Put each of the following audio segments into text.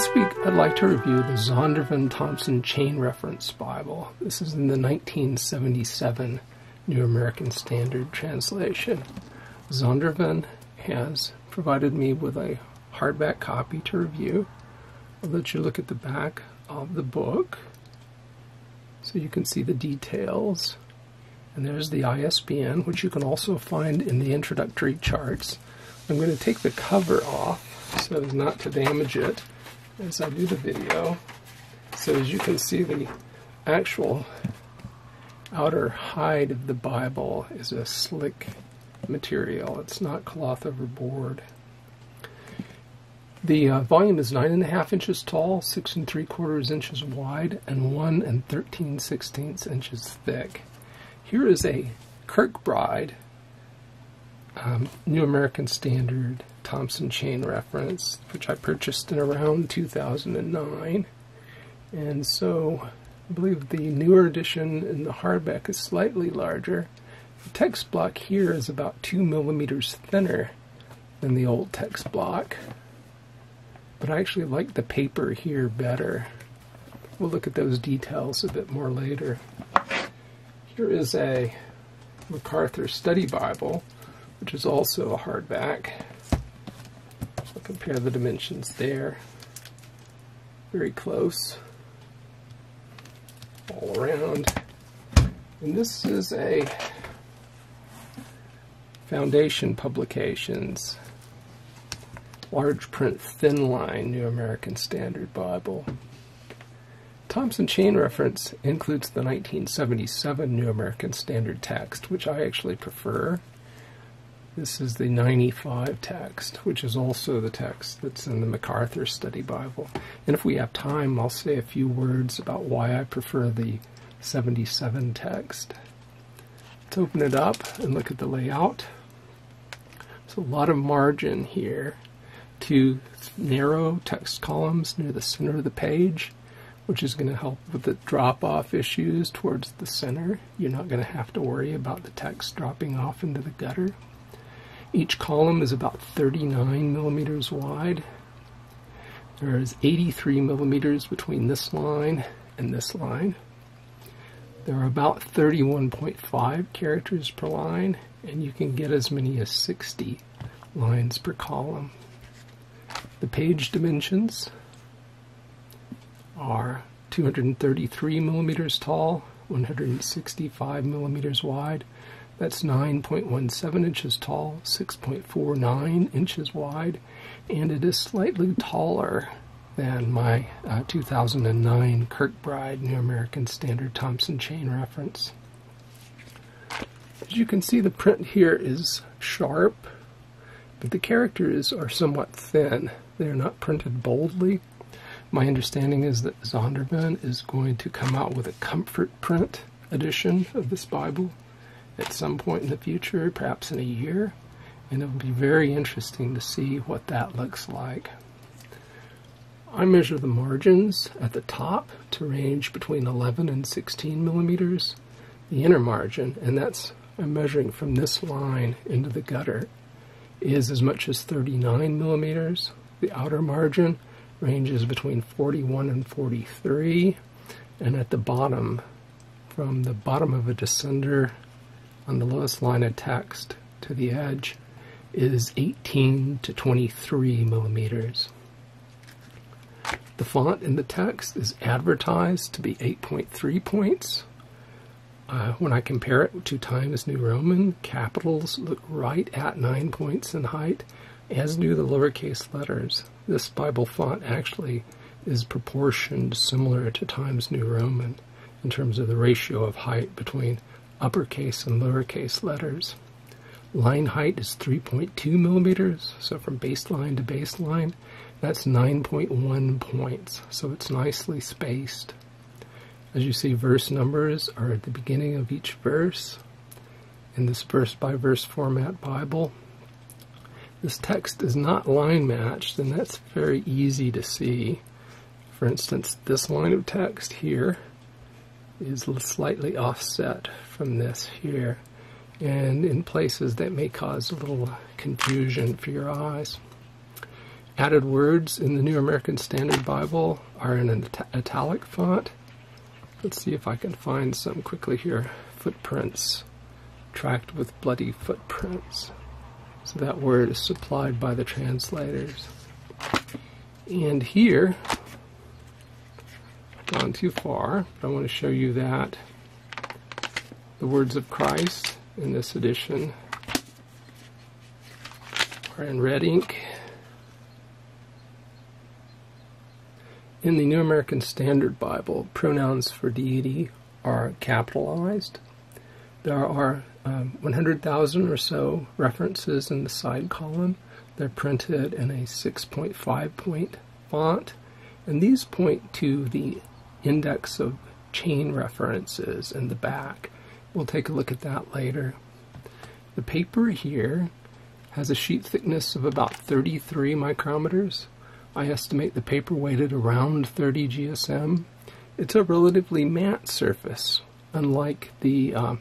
This week I'd like to review the Zondervan Thompson Chain Reference Bible. This is in the 1977 New American Standard Translation. Zondervan has provided me with a hardback copy to review. I'll let you look at the back of the book so you can see the details. And there's the ISBN, which you can also find in the introductory charts. I'm going to take the cover off so as not to damage it as I do the video. So as you can see, the actual outer hide of the Bible is a slick material. It's not cloth over board. The uh, volume is nine and a half inches tall, six and three quarters inches wide, and one and thirteen sixteenths inches thick. Here is a Kirkbride um, New American Standard Thompson chain reference, which I purchased in around 2009. And so I believe the newer edition in the hardback is slightly larger. The text block here is about two millimeters thinner than the old text block. But I actually like the paper here better. We'll look at those details a bit more later. Here is a MacArthur Study Bible, which is also a hardback. I'll compare the dimensions there. Very close. All around. And this is a Foundation Publications large print thin line New American Standard Bible. Thompson Chain Reference includes the 1977 New American Standard text, which I actually prefer. This is the 95 text, which is also the text that's in the MacArthur Study Bible. And if we have time, I'll say a few words about why I prefer the 77 text. Let's open it up and look at the layout. There's a lot of margin here. Two narrow text columns near the center of the page, which is going to help with the drop off issues towards the center. You're not going to have to worry about the text dropping off into the gutter. Each column is about 39 millimeters wide. There is 83 millimeters between this line and this line. There are about 31.5 characters per line, and you can get as many as 60 lines per column. The page dimensions are 233 millimeters tall, 165 millimeters wide, that's 9.17 inches tall, 6.49 inches wide, and it is slightly taller than my uh, 2009 Kirkbride New American Standard Thompson chain reference. As you can see, the print here is sharp, but the characters are somewhat thin. They are not printed boldly. My understanding is that Zondervan is going to come out with a comfort print edition of this Bible at some point in the future, perhaps in a year, and it will be very interesting to see what that looks like. I measure the margins at the top to range between 11 and 16 millimeters, the inner margin, and that's I'm measuring from this line into the gutter, is as much as 39 millimeters. The outer margin ranges between 41 and 43, and at the bottom, from the bottom of a descender on the lowest line of text to the edge is 18 to 23 millimeters. The font in the text is advertised to be 8.3 points. Uh, when I compare it to Times New Roman, capitals look right at 9 points in height, as do the lowercase letters. This Bible font actually is proportioned similar to Times New Roman in terms of the ratio of height between uppercase and lowercase letters. Line height is 3.2 millimeters, so from baseline to baseline, that's 9.1 points, so it's nicely spaced. As you see, verse numbers are at the beginning of each verse in this verse by verse format Bible. This text is not line matched, and that's very easy to see. For instance, this line of text here is slightly offset from this here and in places that may cause a little confusion for your eyes. added words in the New American Standard Bible are in an italic font. Let's see if I can find some quickly here. Footprints, tracked with bloody footprints. So that word is supplied by the translators. And here, gone too far, but I want to show you that the words of Christ in this edition are in red ink. In the New American Standard Bible, pronouns for deity are capitalized. There are um, 100,000 or so references in the side column. They're printed in a 6.5 point font, and these point to the index of chain references in the back. We'll take a look at that later. The paper here has a sheet thickness of about 33 micrometers. I estimate the paper weighted around 30 GSM. It's a relatively matte surface, unlike the uh,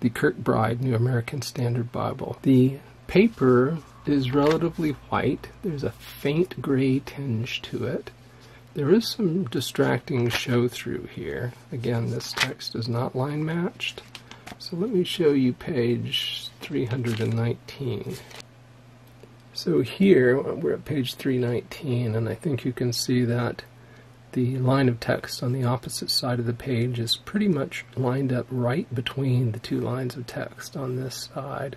the Kirkbride New American Standard Bible. The paper is relatively white. There's a faint gray tinge to it. There is some distracting show through here. Again, this text is not line matched. So let me show you page 319. So here we're at page 319 and I think you can see that the line of text on the opposite side of the page is pretty much lined up right between the two lines of text on this side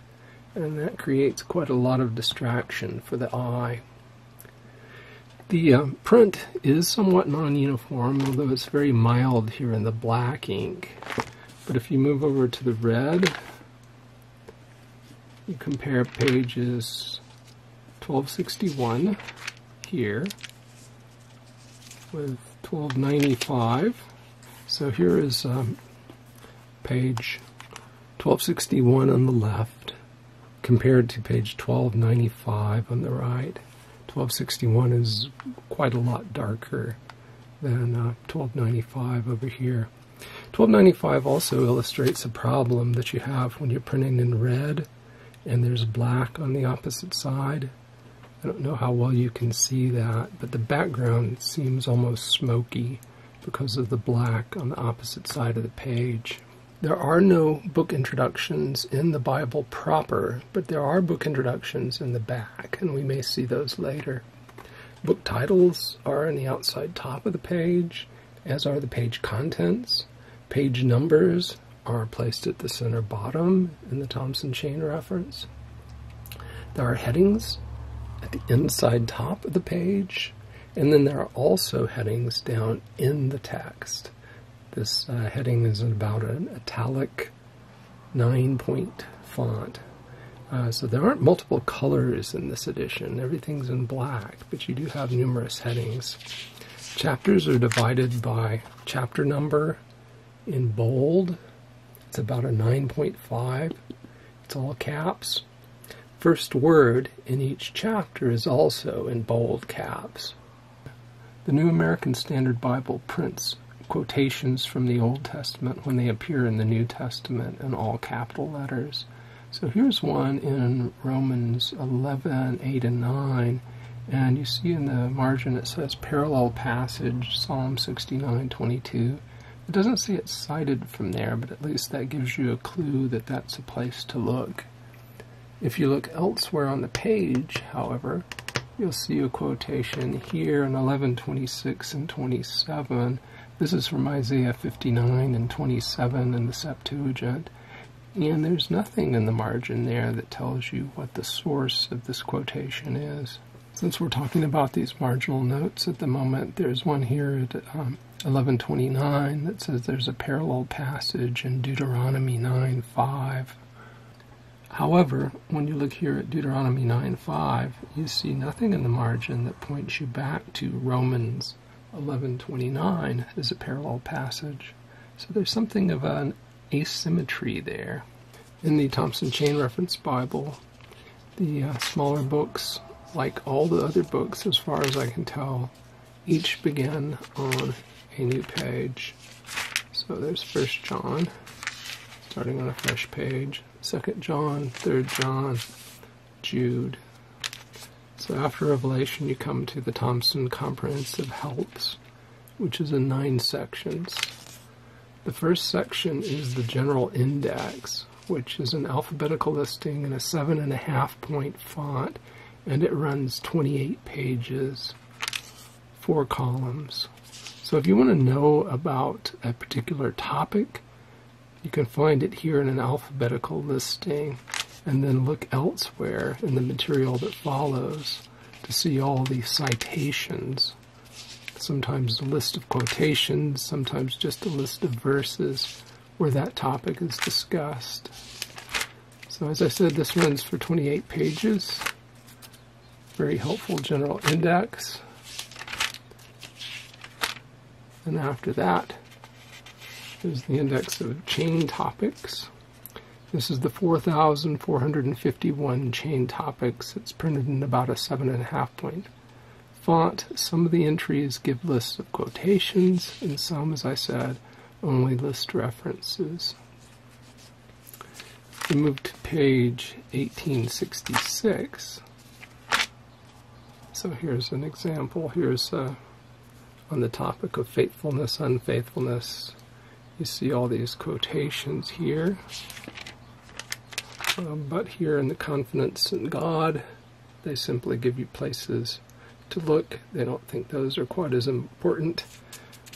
and that creates quite a lot of distraction for the eye. The uh, print is somewhat non-uniform, although it's very mild here in the black ink. But if you move over to the red, you compare pages 1261 here with 1295. So here is um, page 1261 on the left compared to page 1295 on the right. 1261 is quite a lot darker than uh, 1295 over here. 1295 also illustrates a problem that you have when you're printing in red and there's black on the opposite side. I don't know how well you can see that, but the background seems almost smoky because of the black on the opposite side of the page. There are no book introductions in the Bible proper, but there are book introductions in the back, and we may see those later. Book titles are on the outside top of the page, as are the page contents. Page numbers are placed at the center bottom in the Thompson chain reference. There are headings at the inside top of the page, and then there are also headings down in the text. This uh, heading is about an italic nine point font. Uh, so there aren't multiple colors in this edition. Everything's in black, but you do have numerous headings. Chapters are divided by chapter number in bold. It's about a 9.5. It's all caps. First word in each chapter is also in bold caps. The New American Standard Bible prints quotations from the Old Testament when they appear in the New Testament in all capital letters. So here's one in Romans 11, 8, and 9. And you see in the margin it says parallel passage, Psalm 69, 22. It doesn't say it's cited from there, but at least that gives you a clue that that's a place to look. If you look elsewhere on the page, however, you'll see a quotation here in 11, 26, and 27 this is from Isaiah 59 and 27 in the Septuagint. And there's nothing in the margin there that tells you what the source of this quotation is. Since we're talking about these marginal notes at the moment, there's one here at um, 1129 that says there's a parallel passage in Deuteronomy 9:5. However, when you look here at Deuteronomy 9:5, you see nothing in the margin that points you back to Romans 1129 is a parallel passage. So there's something of an asymmetry there. In the Thompson Chain Reference Bible, the uh, smaller books, like all the other books as far as I can tell, each begin on a new page. So there's First John, starting on a fresh page. Second John, Third John, Jude, So after Revelation, you come to the Thompson Comprehensive Helps, which is in nine sections. The first section is the General Index, which is an alphabetical listing in a seven and a half point font, and it runs 28 pages, four columns. So if you want to know about a particular topic, you can find it here in an alphabetical listing and then look elsewhere in the material that follows to see all the citations. Sometimes a list of quotations, sometimes just a list of verses where that topic is discussed. So as I said, this runs for 28 pages. Very helpful general index. And after that is the index of chain topics. This is the 4,451 chain topics. It's printed in about a seven and a half point font. Some of the entries give lists of quotations, and some, as I said, only list references. We move to page 1866. So here's an example. Here's uh, on the topic of faithfulness, unfaithfulness. You see all these quotations here. Um, but here in the confidence in God, they simply give you places to look. They don't think those are quite as important,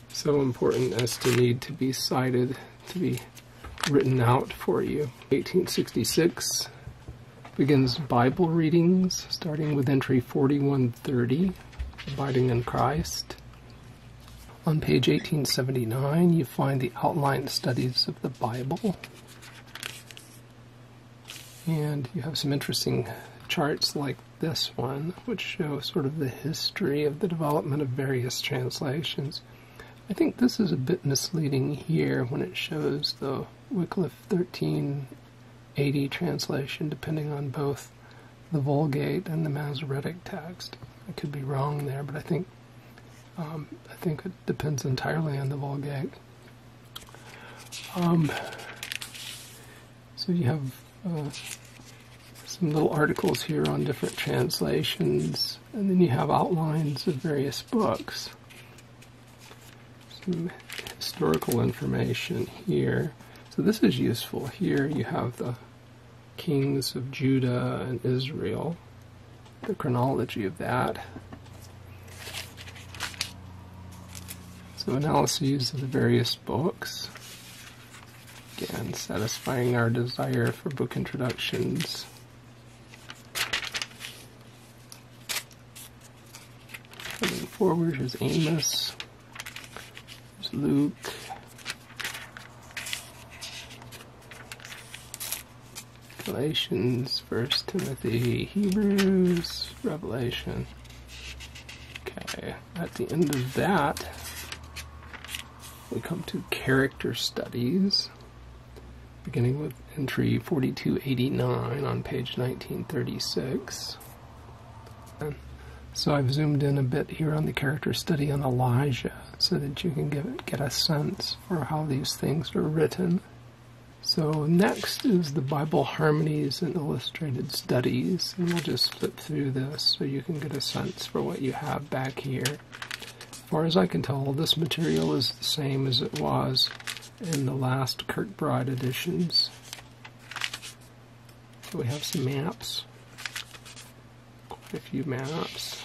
so important as to need to be cited, to be written out for you. 1866 begins Bible readings, starting with entry 4130, Abiding in Christ. On page 1879, you find the outline studies of the Bible. And you have some interesting charts like this one, which show sort of the history of the development of various translations. I think this is a bit misleading here when it shows the Wycliffe 1380 translation, depending on both the Vulgate and the Masoretic text. I could be wrong there, but I think um, I think it depends entirely on the Vulgate. Um, so you have uh, some little articles here on different translations, and then you have outlines of various books. Some historical information here. So this is useful. Here you have the kings of Judah and Israel, the chronology of that. So analyses of the various books. Again, satisfying our desire for book introductions. Coming forward is Amos, Luke, Galatians, First Timothy, Hebrews, Revelation. Okay, at the end of that, we come to character studies, beginning with entry 4289 on page 1936. So I've zoomed in a bit here on the character study on Elijah so that you can get, get a sense for how these things are written. So next is the Bible Harmonies and Illustrated Studies, and we'll just flip through this so you can get a sense for what you have back here. As far as I can tell, this material is the same as it was in the last Kirkbride editions. So we have some maps, quite a few maps.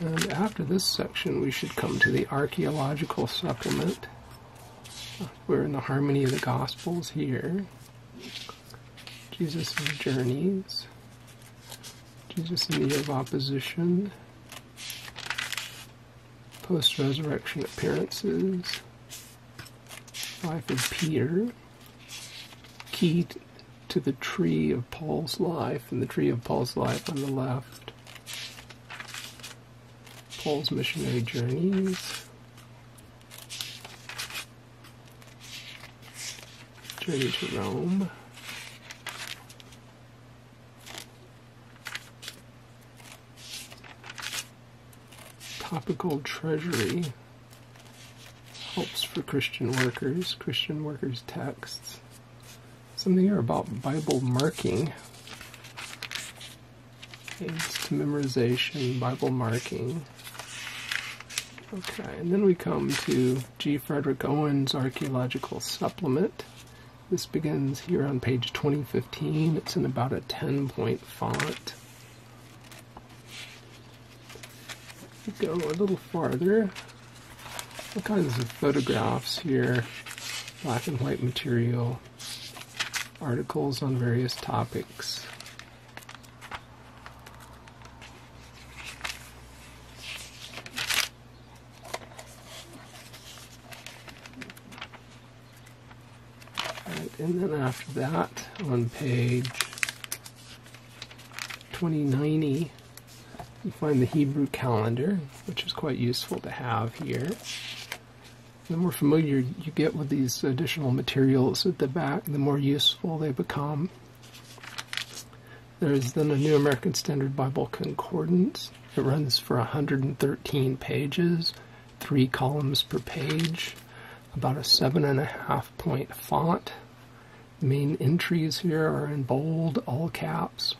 And after this section, we should come to the archaeological supplement. We're in the harmony of the Gospels here. Jesus' journeys. Jesus in of opposition. Post resurrection appearances. Life of Peter. Key to the tree of Paul's life, and the tree of Paul's life on the left. Paul's missionary journeys. Journey to Rome. Topical Treasury. Helps for Christian workers, Christian workers' texts. something here about Bible marking. Aids to memorization, Bible marking. Okay, and then we come to G. Frederick Owen's Archaeological Supplement. This begins here on page 2015. It's in about a 10 point font. We go a little farther. All kinds of photographs here, black and white material, articles on various topics. and then after that, on page 2090, you find the Hebrew calendar, which is quite useful to have here. The more familiar you get with these additional materials at the back, the more useful they become. There's then a New American Standard Bible Concordance. It runs for 113 pages, three columns per page, about a seven and a half point font. The main entries here are in bold, all caps.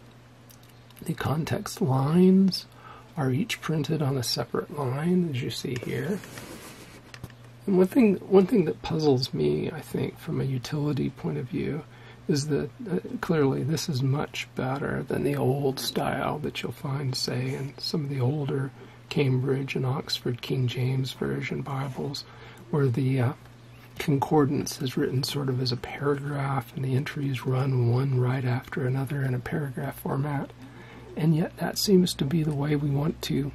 The context lines are each printed on a separate line, as you see here. And one thing, one thing that puzzles me, I think, from a utility point of view, is that uh, clearly this is much better than the old style that you'll find, say, in some of the older Cambridge and Oxford King James Version Bibles, where the uh, concordance is written sort of as a paragraph and the entries run one right after another in a paragraph format. And yet that seems to be the way we want to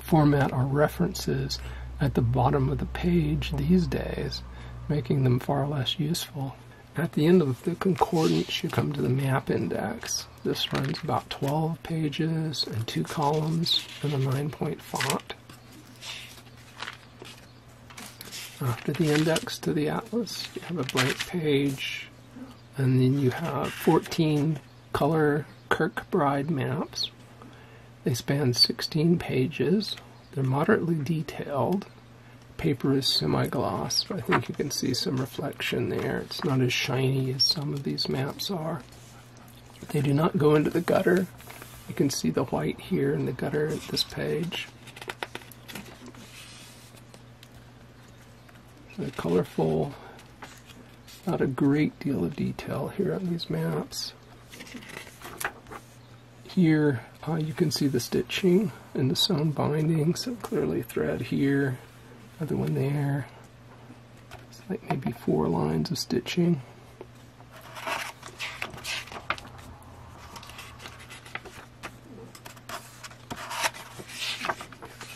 format our references at the bottom of the page these days, making them far less useful. At the end of the concordance, you come to the map index. This runs about 12 pages and two columns in a 9 point font. After the index to the atlas, you have a blank page, and then you have 14 color Kirkbride maps. They span 16 pages. They're moderately detailed. Paper is semi-gloss, but I think you can see some reflection there. It's not as shiny as some of these maps are. They do not go into the gutter. You can see the white here in the gutter at this page. The colorful, not a great deal of detail here on these maps. Here uh, you can see the stitching and the sewn binding, so clearly thread here, other one there. It's like maybe four lines of stitching.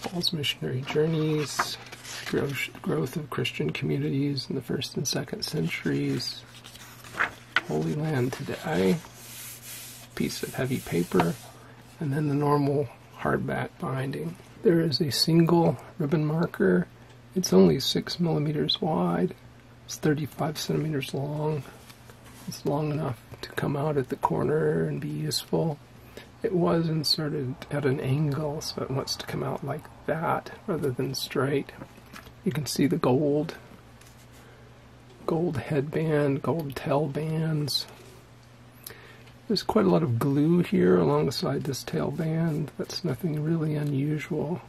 Paul's missionary journeys, growth of Christian communities in the first and second centuries, Holy Land today, piece of heavy paper, and then the normal hardback binding. There is a single ribbon marker. It's only 6 millimeters wide. It's 35 centimeters long. It's long enough to come out at the corner and be useful. It was inserted at an angle, so it wants to come out like that rather than straight. You can see the gold, gold headband, gold tail bands. There's quite a lot of glue here alongside this tail band. That's nothing really unusual.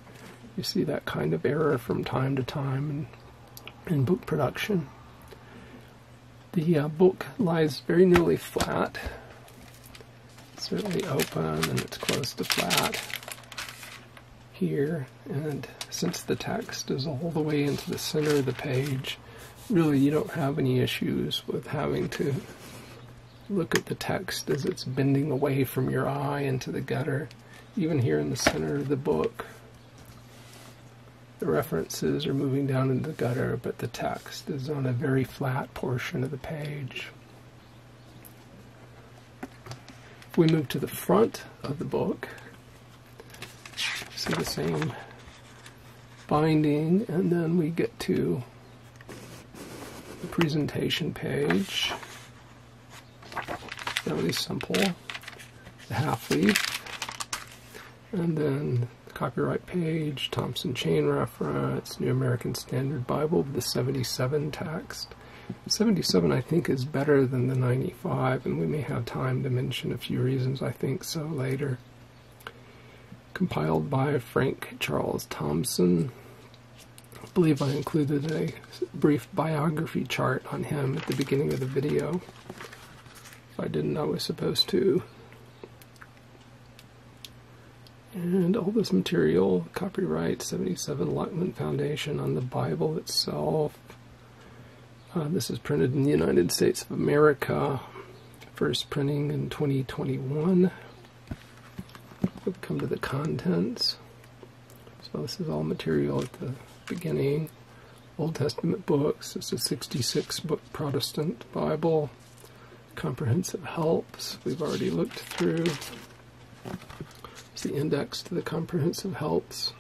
You see that kind of error from time to time in, in book production. The uh, book lies very nearly flat. It's certainly open and it's close to flat here and since the text is all the way into the center of the page really you don't have any issues with having to look at the text as it's bending away from your eye into the gutter even here in the center of the book. The references are moving down into the gutter but the text is on a very flat portion of the page. If we move to the front of the book see the same binding and then we get to the presentation page fairly simple the half leaf and then the copyright page Thompson chain reference New American Standard Bible the 77 text 77, I think, is better than the 95, and we may have time to mention a few reasons I think so later. Compiled by Frank Charles Thompson. I believe I included a brief biography chart on him at the beginning of the video. I didn't, I was supposed to. And all this material, copyright 77 Lockman Foundation on the Bible itself. Uh, this is printed in the United States of America. First printing in 2021. We'll come to the contents. So this is all material at the beginning. Old Testament books. This is 66 book Protestant Bible. Comprehensive helps. We've already looked through. It's the index to the comprehensive helps.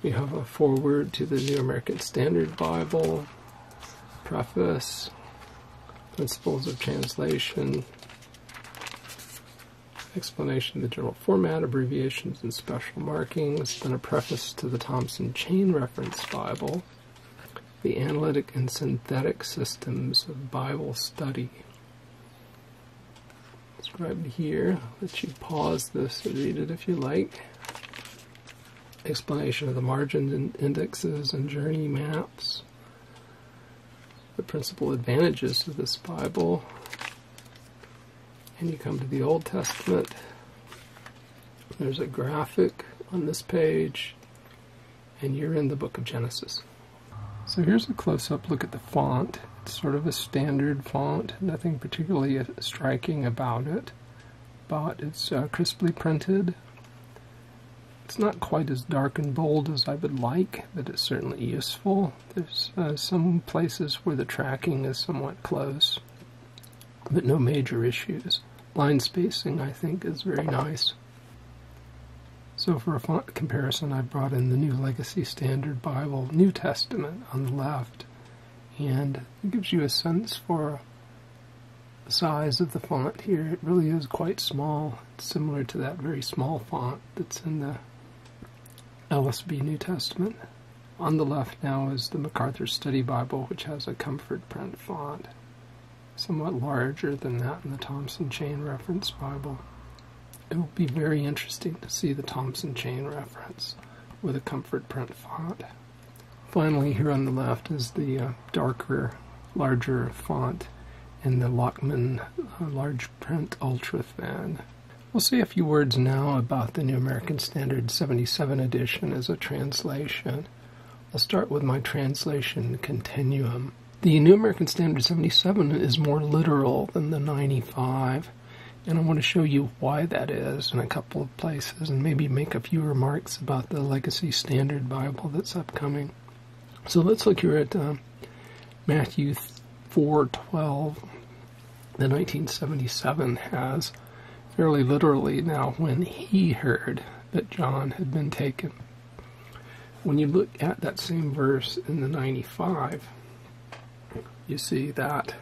We have a foreword to the New American Standard Bible, preface, principles of translation, explanation of the general format, abbreviations, and special markings, then a preface to the Thompson Chain Reference Bible, the analytic and synthetic systems of Bible study described here. Let you pause this and read it if you like. Explanation of the margins and indexes and journey maps. The principal advantages of this Bible. And you come to the Old Testament. There's a graphic on this page, and you're in the book of Genesis. So here's a close up look at the font. It's sort of a standard font, nothing particularly striking about it, but it's uh, crisply printed. It's not quite as dark and bold as I would like, but it's certainly useful. There's uh, some places where the tracking is somewhat close, but no major issues. Line spacing, I think, is very nice. So for a font comparison, I brought in the New Legacy Standard Bible, New Testament on the left, and it gives you a sense for the size of the font here. It really is quite small. It's similar to that very small font that's in the LSB New Testament. On the left now is the MacArthur Study Bible, which has a comfort print font, somewhat larger than that in the Thompson Chain Reference Bible. It will be very interesting to see the Thompson Chain Reference with a comfort print font. Finally, here on the left is the uh, darker, larger font in the Lockman uh, Large Print Ultrathin. We'll say a few words now about the New American Standard 77 edition as a translation. I'll start with my translation continuum. The New American Standard 77 is more literal than the 95, and I want to show you why that is in a couple of places and maybe make a few remarks about the Legacy Standard Bible that's upcoming. So let's look here at uh, Matthew 4:12. The 1977 has fairly literally now when he heard that John had been taken. When you look at that same verse in the 95, you see that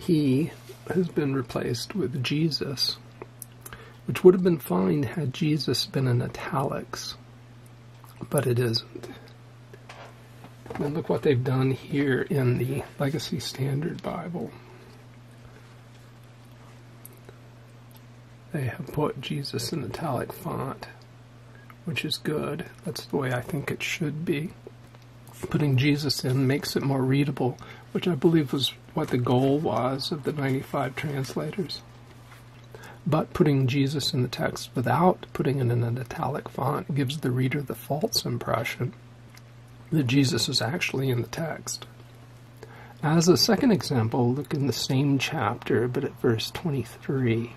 he has been replaced with Jesus, which would have been fine had Jesus been in italics, but it isn't. And look what they've done here in the Legacy Standard Bible. They have put Jesus in italic font, which is good. That's the way I think it should be. Putting Jesus in makes it more readable, which I believe was what the goal was of the 95 translators. But putting Jesus in the text without putting it in an italic font gives the reader the false impression that Jesus is actually in the text. As a second example, look in the same chapter, but at verse 23.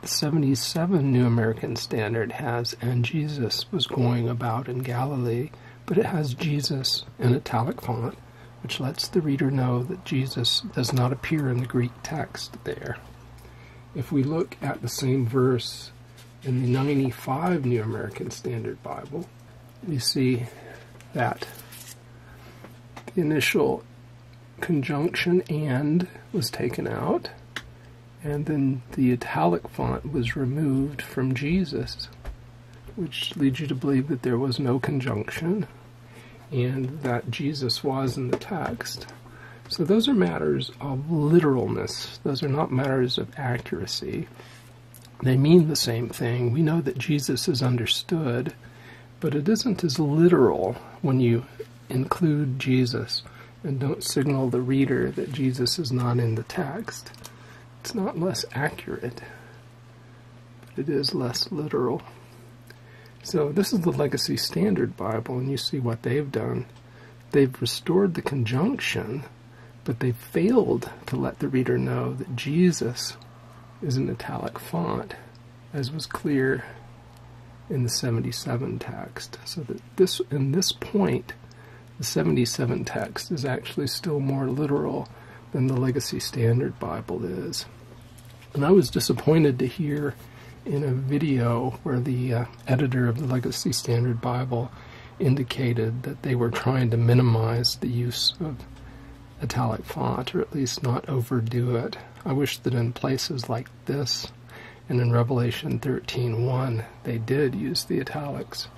The 77 New American Standard has, and Jesus was going about in Galilee, but it has Jesus in italic font, which lets the reader know that Jesus does not appear in the Greek text there. If we look at the same verse in the 95 New American Standard Bible, we see that the initial conjunction and was taken out, and then the italic font was removed from Jesus, which leads you to believe that there was no conjunction. And that Jesus was in the text. So those are matters of literalness. Those are not matters of accuracy. They mean the same thing. We know that Jesus is understood, but it isn't as literal when you include Jesus and don't signal the reader that Jesus is not in the text. It's not less accurate, but it is less literal. So, this is the Legacy Standard Bible, and you see what they've done. They've restored the conjunction, but they failed to let the reader know that Jesus is an italic font, as was clear in the 77 text. So that this, in this point, the 77 text is actually still more literal than the Legacy Standard Bible is. And I was disappointed to hear in a video where the uh, editor of the Legacy Standard Bible indicated that they were trying to minimize the use of italic font, or at least not overdo it. I wish that in places like this and in Revelation 13:1 they did use the italics.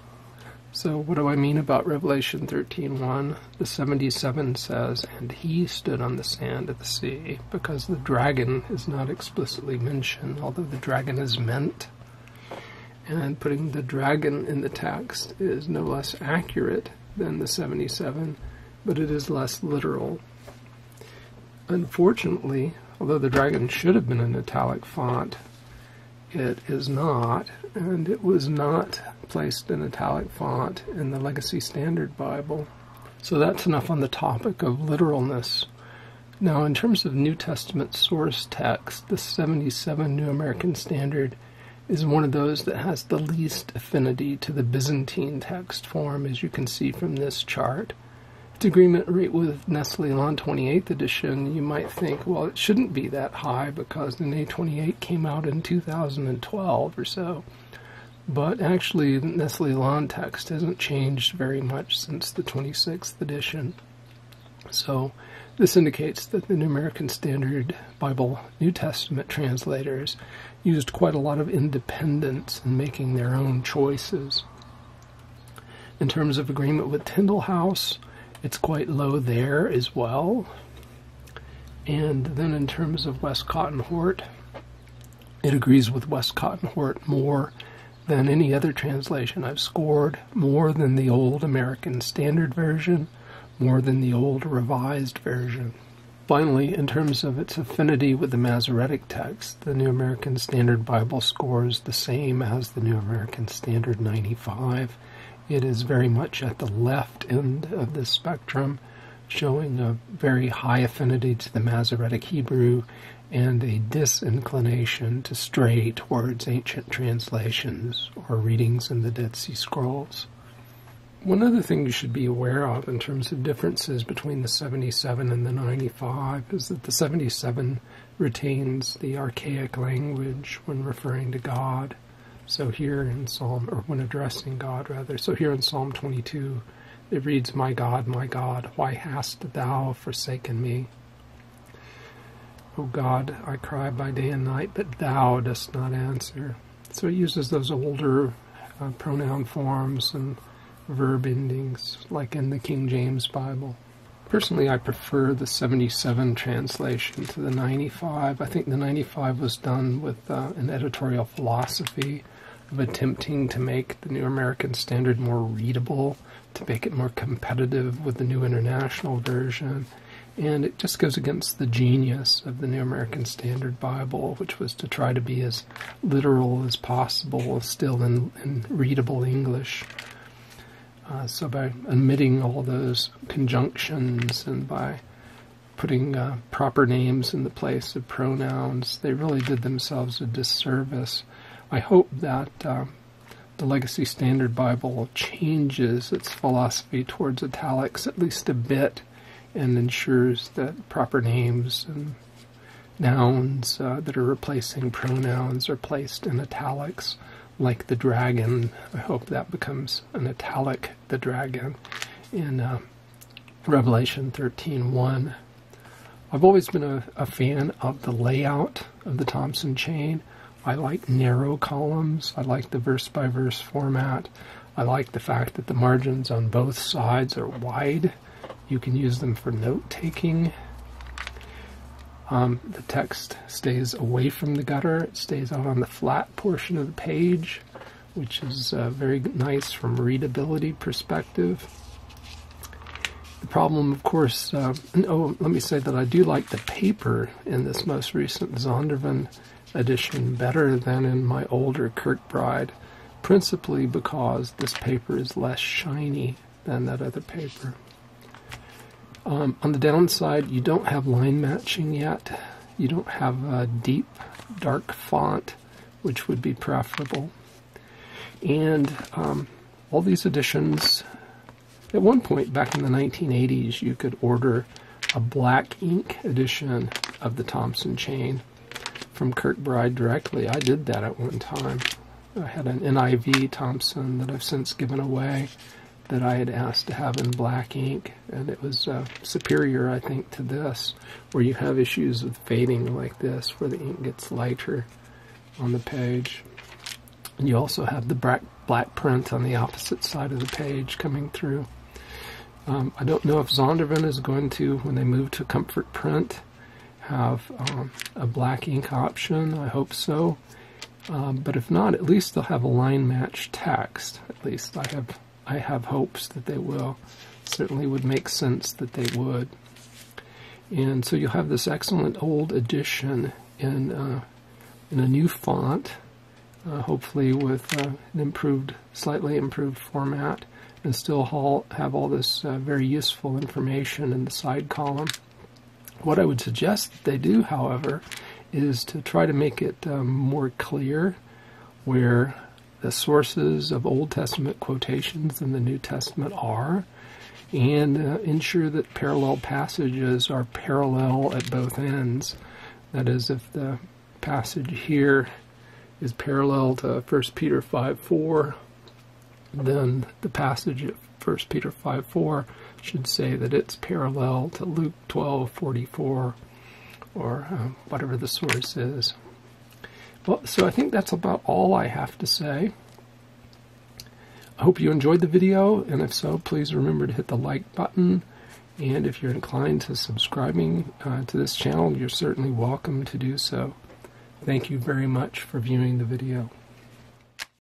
So what do I mean about Revelation 13:1? The 77 says, "And he stood on the sand of the sea," because the dragon is not explicitly mentioned, although the dragon is meant. And putting the dragon in the text is no less accurate than the 77, but it is less literal. Unfortunately, although the dragon should have been an italic font, it is not, and it was not placed in italic font in the Legacy Standard Bible. So that's enough on the topic of literalness. Now, in terms of New Testament source text, the 77 New American Standard is one of those that has the least affinity to the Byzantine text form, as you can see from this chart agreement rate with Nestle Aland 28th edition, you might think, well, it shouldn't be that high because the NA28 came out in 2012 or so. But actually, the Nestle Aland text hasn't changed very much since the 26th edition. So, this indicates that the New American Standard Bible New Testament translators used quite a lot of independence in making their own choices. In terms of agreement with Tyndale House, it's quite low there as well. And then in terms of Westcott and Hort, it agrees with Westcott and Hort more than any other translation I've scored, more than the old American Standard Version, more than the old Revised Version. Finally, in terms of its affinity with the Masoretic text, the New American Standard Bible scores the same as the New American Standard 95 it is very much at the left end of the spectrum, showing a very high affinity to the Masoretic Hebrew and a disinclination to stray towards ancient translations or readings in the Dead Sea Scrolls. One other thing you should be aware of in terms of differences between the 77 and the 95 is that the 77 retains the archaic language when referring to God so here in Psalm, or when addressing God rather, so here in Psalm 22, it reads, My God, my God, why hast thou forsaken me? O God, I cry by day and night, but thou dost not answer. So it uses those older uh, pronoun forms and verb endings, like in the King James Bible. Personally, I prefer the 77 translation to the 95. I think the 95 was done with uh, an editorial philosophy of attempting to make the New American Standard more readable, to make it more competitive with the New International Version. And it just goes against the genius of the New American Standard Bible, which was to try to be as literal as possible, still in, in readable English. Uh, so by omitting all those conjunctions and by putting uh, proper names in the place of pronouns, they really did themselves a disservice I hope that uh, the Legacy Standard Bible changes its philosophy towards italics at least a bit and ensures that proper names and nouns uh, that are replacing pronouns are placed in italics, like the dragon. I hope that becomes an italic, the dragon, in uh, Revelation 13.1. I've always been a, a fan of the layout of the Thompson chain. I like narrow columns. I like the verse by verse format. I like the fact that the margins on both sides are wide. You can use them for note taking. Um, the text stays away from the gutter. It stays out on the flat portion of the page, which is uh, very nice from readability perspective. The problem, of course, uh, oh, let me say that I do like the paper in this most recent Zondervan edition better than in my older Kirkbride, principally because this paper is less shiny than that other paper. Um, on the downside, you don't have line matching yet. You don't have a deep, dark font, which would be preferable. And um, all these editions at one point back in the 1980s, you could order a black ink edition of the Thompson chain from Kirkbride directly. I did that at one time. I had an NIV Thompson that I've since given away that I had asked to have in black ink, and it was uh, superior, I think, to this, where you have issues with fading like this, where the ink gets lighter on the page. And you also have the black, black print on the opposite side of the page coming through. Um, I don't know if Zondervan is going to, when they move to Comfort Print, have um, a black ink option. I hope so. Um, but if not, at least they'll have a line match text. At least I have I have hopes that they will. Certainly would make sense that they would. And so you'll have this excellent old edition in uh, in a new font, uh, hopefully with uh, an improved, slightly improved format and still have all this uh, very useful information in the side column. What I would suggest they do, however, is to try to make it um, more clear where the sources of Old Testament quotations in the New Testament are, and uh, ensure that parallel passages are parallel at both ends. That is, if the passage here is parallel to 1 Peter 5 4, then the passage of 1 Peter 5 4 should say that it's parallel to Luke 12 44 or uh, whatever the source is. Well, so I think that's about all I have to say. I hope you enjoyed the video, and if so, please remember to hit the like button. And if you're inclined to subscribing uh, to this channel, you're certainly welcome to do so. Thank you very much for viewing the video.